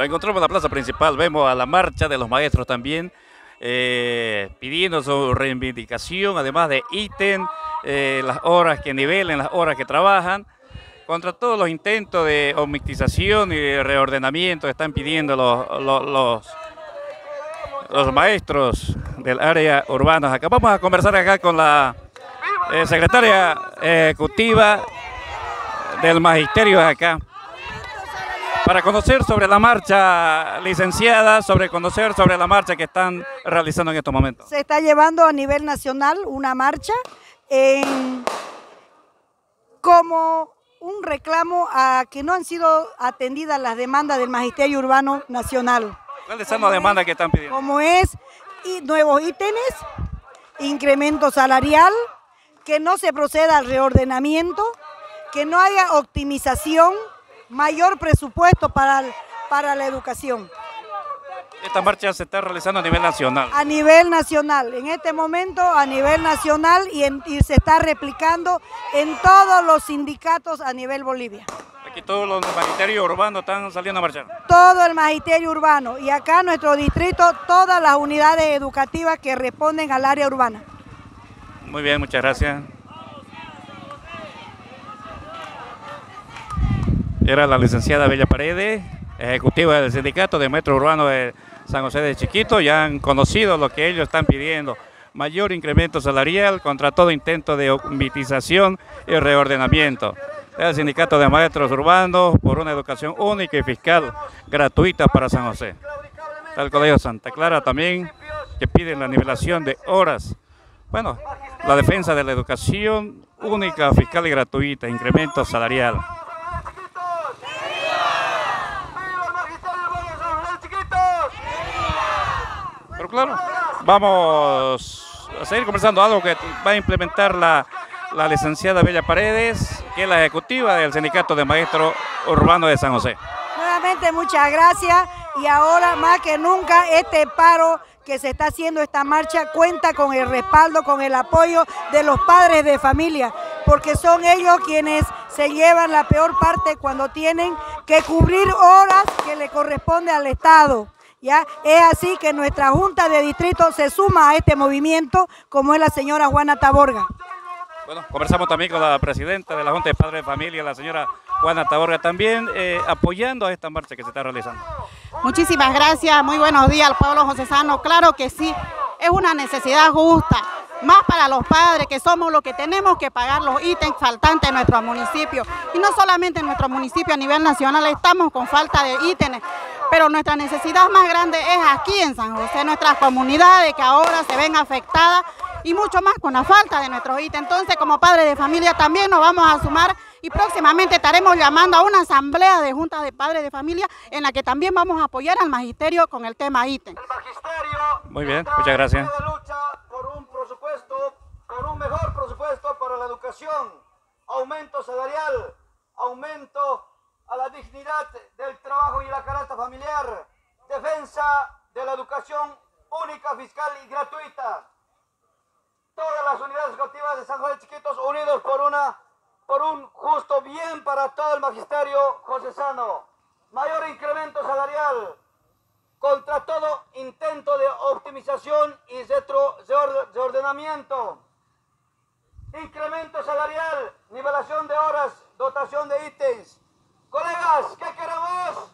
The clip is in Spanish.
Nos encontramos en la plaza principal, vemos a la marcha de los maestros también, eh, pidiendo su reivindicación, además de ítem, eh, las horas que nivelen, las horas que trabajan, contra todos los intentos de omitización y de reordenamiento que están pidiendo los, los, maestros del área urbana. Acá vamos a conversar acá con la eh, secretaria ejecutiva del magisterio acá para conocer sobre la marcha, licenciada, sobre conocer sobre la marcha que están realizando en estos momentos. Se está llevando a nivel nacional una marcha en, como un reclamo a que no han sido atendidas las demandas del Magisterio Urbano Nacional. ¿Cuáles son las demandas que están pidiendo? Como es y nuevos ítems, incremento salarial, que no se proceda al reordenamiento, que no haya optimización mayor presupuesto para, para la educación. Esta marcha se está realizando a nivel nacional. A nivel nacional, en este momento a nivel nacional y, se está replicando en todos los sindicatos a nivel Bolivia. Aquí todos los magiterios urbanos están saliendo a marchar. Todo el magisterio urbano y acá nuestro distrito, todas las unidades educativas que responden al área urbana. Muy bien, muchas gracias. Era la licenciada Bella Paredes, ejecutiva del sindicato de Metro Urbano de San José de Chiquito. Ya han conocido lo que ellos están pidiendo, mayor incremento salarial contra todo intento de omitización y reordenamiento. El sindicato de maestros urbanos por una educación única y fiscal gratuita para San José. El Colegio Santa Clara también que piden la nivelación de horas. Bueno, la defensa de la educación única, fiscal y gratuita, incremento salarial. Claro, vamos a seguir conversando algo que va a implementar la, la licenciada Bella Paredes, que es la ejecutiva del Sindicato de Maestros Urbanos de San José. Nuevamente muchas gracias y ahora más que nunca este paro que se está haciendo esta marcha cuenta con el respaldo, con el apoyo de los padres de familia, porque son ellos quienes se llevan la peor parte cuando tienen que cubrir horas que le corresponde al Estado. ¿Ya? Es así que nuestra Junta de Distrito se suma a este movimiento, como es la señora Juana Taborga. Bueno, conversamos también con la presidenta de la Junta de Padres de Familia, la señora Juana Taborga, también eh, apoyando a esta marcha que se está realizando. Muchísimas gracias, muy buenos días al pueblo josesano. Claro que sí, es una necesidad justa, más para los padres que somos los que tenemos que pagar los ítems faltantes en nuestro municipio. Y no solamente en nuestro municipio, a nivel nacional estamos con falta de ítems pero nuestra necesidad más grande es aquí en San José, nuestras comunidades que ahora se ven afectadas y mucho más con la falta de nuestros ítems. Entonces, como padres de familia también nos vamos a sumar y próximamente estaremos llamando a una asamblea de juntas de padres de familia en la que también vamos a apoyar al magisterio con el tema ítem. Muy bien, muchas gracias. lucha por un presupuesto, por un mejor presupuesto para la aumento salarial, aumento a la dignidad del trabajo y la carta familiar, defensa de la educación única, fiscal y gratuita. Todas las unidades educativas de San José Chiquitos unidos por, una, por un justo bien para todo el magisterio josesano. Mayor incremento salarial contra todo intento de optimización y de ordenamiento incremento salarial, nivelación de horas, dotación de ítems. Colegas, ¿qué queremos?